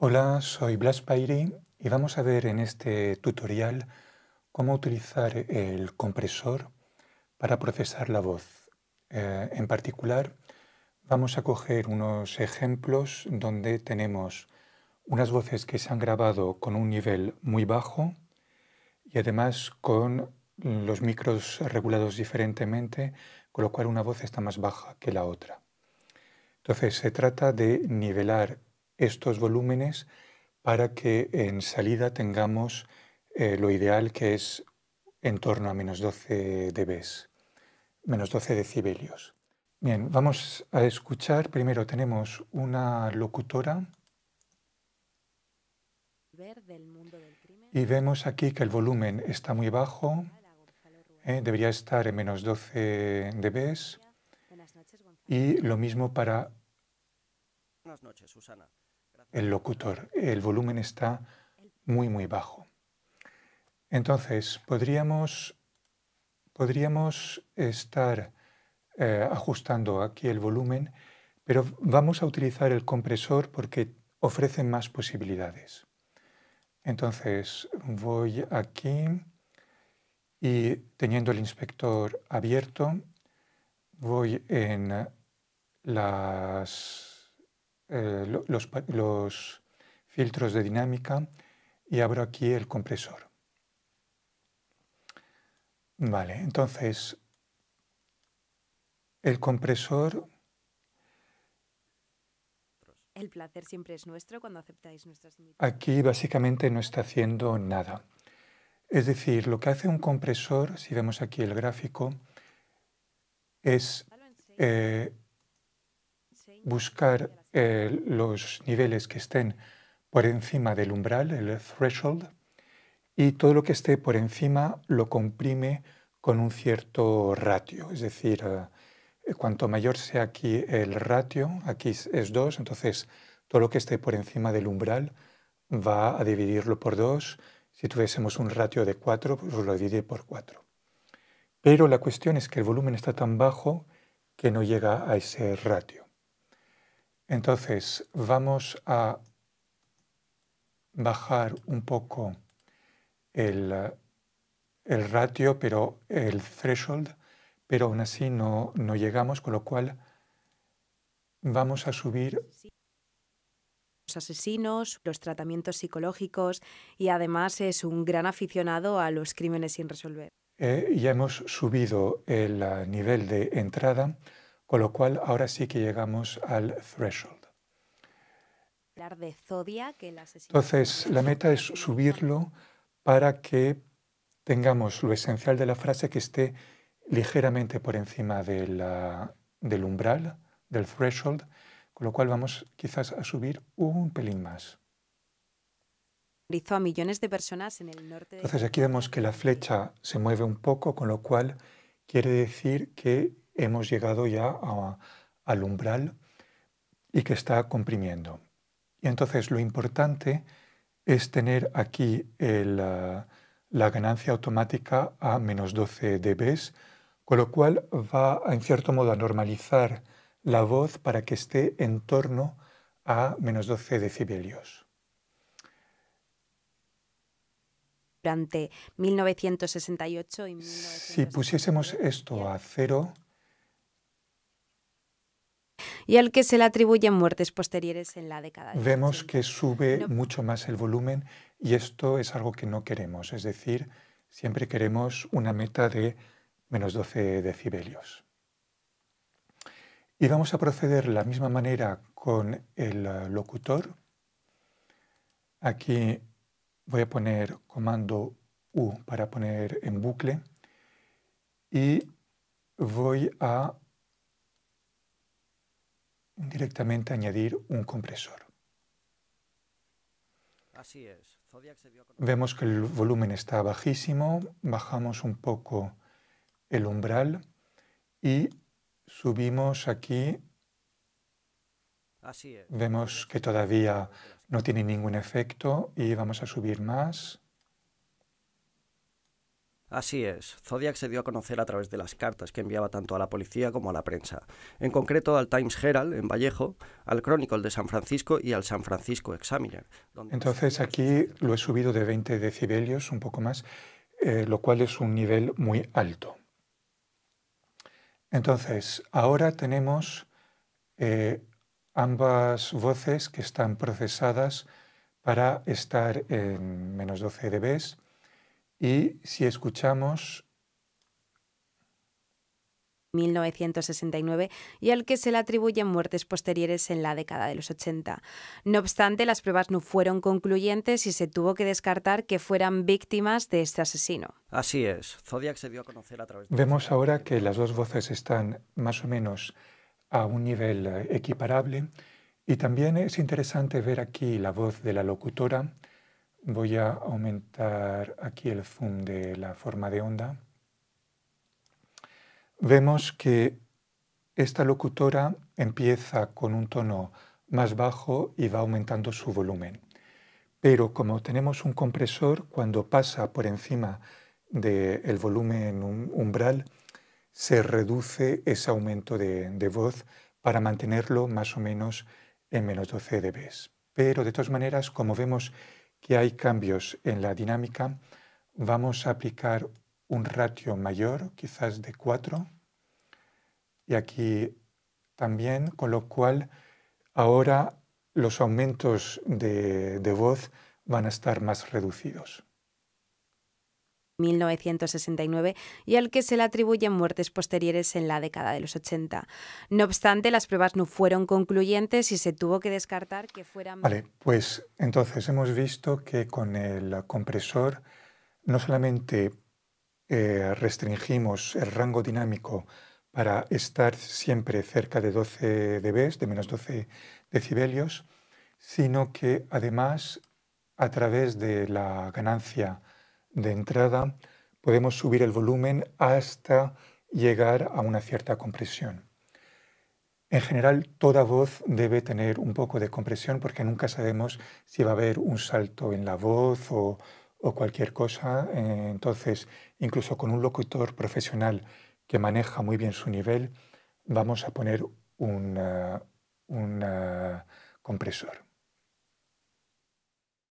Hola, soy Blas Pairi y vamos a ver en este tutorial cómo utilizar el compresor para procesar la voz. Eh, en particular, vamos a coger unos ejemplos donde tenemos unas voces que se han grabado con un nivel muy bajo y además con los micros regulados diferentemente, con lo cual una voz está más baja que la otra. Entonces se trata de nivelar estos volúmenes para que en salida tengamos eh, lo ideal que es en torno a menos 12 dB, menos 12 decibelios. Bien, vamos a escuchar. Primero tenemos una locutora. Y vemos aquí que el volumen está muy bajo, eh, debería estar en menos 12 dB y lo mismo para el locutor. El volumen está muy, muy bajo. Entonces, podríamos, podríamos estar eh, ajustando aquí el volumen, pero vamos a utilizar el compresor porque ofrece más posibilidades. Entonces, voy aquí y teniendo el inspector abierto, voy en las eh, los, filtros de dinámica y abro aquí el compresor. Vale, entonces el compresor... El placer siempre es nuestro cuando aceptáis nuestras invitaciones. Aquí básicamente no está haciendo nada. Es decir, lo que hace un compresor, si vemos aquí el gráfico, es eh, buscar eh, los niveles que estén por encima del umbral, el threshold, y todo lo que esté por encima lo comprime con un cierto ratio. Es decir, eh, cuanto mayor sea aquí el ratio, aquí es 2, entonces todo lo que esté por encima del umbral va a dividirlo por 2. Si tuviésemos un ratio de 4, pues lo divide por 4. Pero la cuestión es que el volumen está tan bajo que no llega a ese ratio. Entonces vamos a bajar un poco el, ratio, pero el threshold, pero aún así no, no llegamos, con lo cual vamos a subir los asesinos, los tratamientos psicológicos y además es un gran aficionado a los crímenes sin resolver. Eh, ya hemos subido el nivel de entrada con lo cual ahora sí que llegamos al threshold. Entonces, la meta es subirlo para que tengamos lo esencial de la frase que esté ligeramente por encima del umbral, del threshold, con lo cual vamos quizás a subir un pelín más. A millones de personas en el norte Entonces aquí vemos que la flecha se mueve un poco, con lo cual quiere decir que hemos llegado ya al umbral y que está comprimiendo. Y entonces lo importante es tener aquí la ganancia automática a menos 12 dB, con lo cual va en cierto modo a normalizar la voz para que esté en torno a menos 12 decibelios. Durante 1968 y Si pusiésemos esto a cero, y al que se le atribuyen muertes posteriores en la década. De Vemos que sube mucho más el volumen y esto es algo que no queremos, es decir, siempre queremos una meta de menos 12 decibelios. Y vamos a proceder de la misma manera con el locutor. Aquí voy a poner comando U para poner en bucle y voy a directamente añadir un compresor. Así es. Vemos que el volumen está bajísimo, bajamos un poco el umbral y subimos aquí. Así es. Vemos que todavía no tiene ningún efecto y vamos a subir más. Así es, Zodiac se dio a conocer a través de las cartas que enviaba tanto a la policía como a la prensa, en concreto al Times Herald en Vallejo, al Chronicle de San Francisco y al San Francisco Examiner. Entonces aquí lo he subido de 20 decibelios, un poco más, eh, lo cual es un nivel muy alto. Entonces, ahora tenemos eh, ambas voces que están procesadas para estar en menos 12 dB y si escuchamos 1969 y al que se le atribuyen muertes posteriores en la década de los 80. No obstante, las pruebas no fueron concluyentes y se tuvo que descartar que fueran víctimas de este asesino. Así es, Zodiac se dio a conocer a través de... Vemos ahora que las dos voces están más o menos a un nivel eh, equiparable y también es interesante ver aquí la voz de la locutora. Voy a aumentar aquí el zoom de la forma de onda vemos que esta locutora empieza con un tono más bajo y va aumentando su volumen. Pero como tenemos un compresor, cuando pasa por encima del volumen umbral, se reduce ese aumento de, de, voz para mantenerlo más o menos en menos 12 dB. Pero de todas maneras, como vemos que hay cambios en la dinámica, vamos a aplicar un ratio mayor, quizás de 4, y aquí también, con lo cual ahora los aumentos de, de voz van a estar más reducidos. 1969 y al que se le atribuyen muertes posteriores en la década de los 80. No obstante, las pruebas no fueron concluyentes y se tuvo que descartar que fueran... Vale, pues entonces hemos visto que con el compresor no solamente eh, restringimos el rango dinámico para estar siempre cerca de 12 dB, de menos 12 decibelios, sino que además a través de la ganancia de entrada podemos subir el volumen hasta llegar a una cierta compresión. En general, toda voz debe tener un poco de compresión porque nunca sabemos si va a haber un salto en la voz o, cualquier cosa. Eh, entonces, incluso con un locutor profesional que maneja muy bien su nivel, vamos a poner un compresor.